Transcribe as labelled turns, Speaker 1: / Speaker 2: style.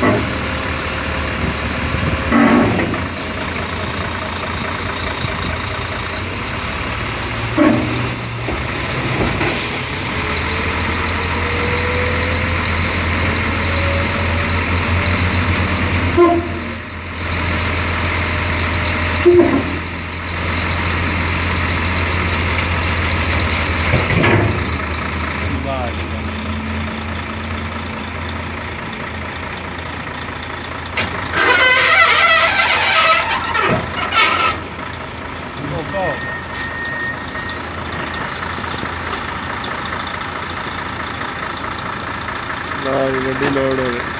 Speaker 1: Vai, vai. Né? Load हो गई